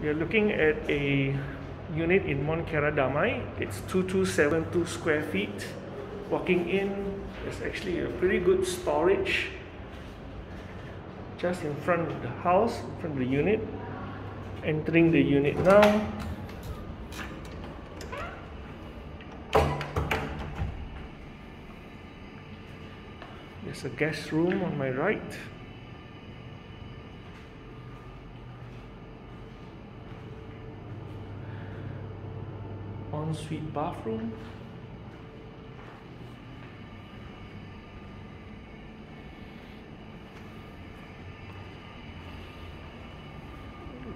We are looking at a unit in Mont Damai. It's 2272 square feet. Walking in, there's actually a pretty good storage just in front of the house, in front of the unit. Entering the unit now. There's a guest room on my right. Ensuite bathroom.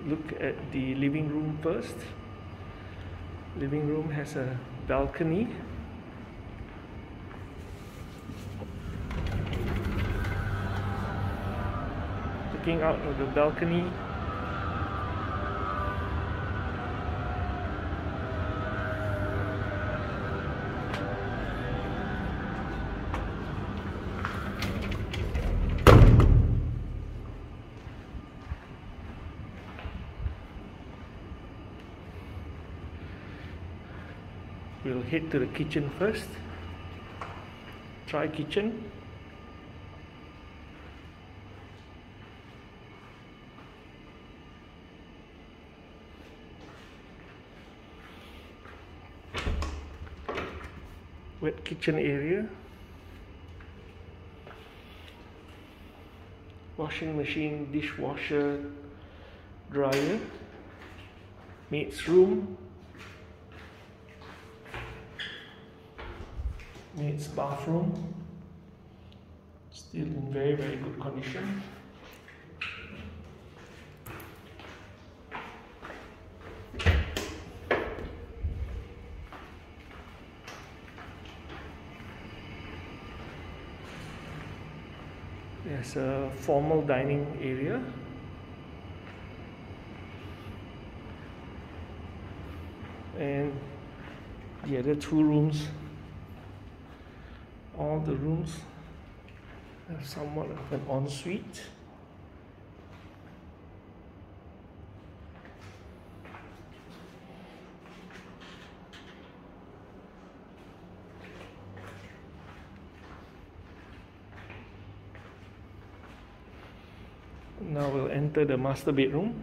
Look at the living room first. Living room has a balcony. Looking out of the balcony, we'll head to the kitchen first. Try kitchen. Wet kitchen area. Washing machine dishwasher dryer. Maid's room Needs bathroom. Still in very very good condition. There's a formal dining area. And the other two rooms all the rooms have somewhat of an ensuite. Now we'll enter the master bedroom.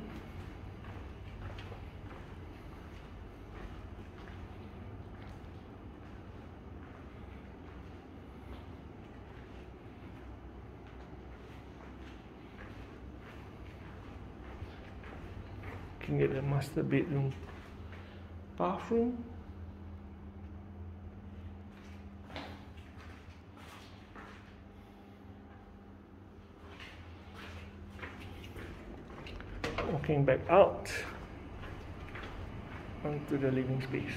Looking at the master bedroom bathroom. Walking back out onto the living space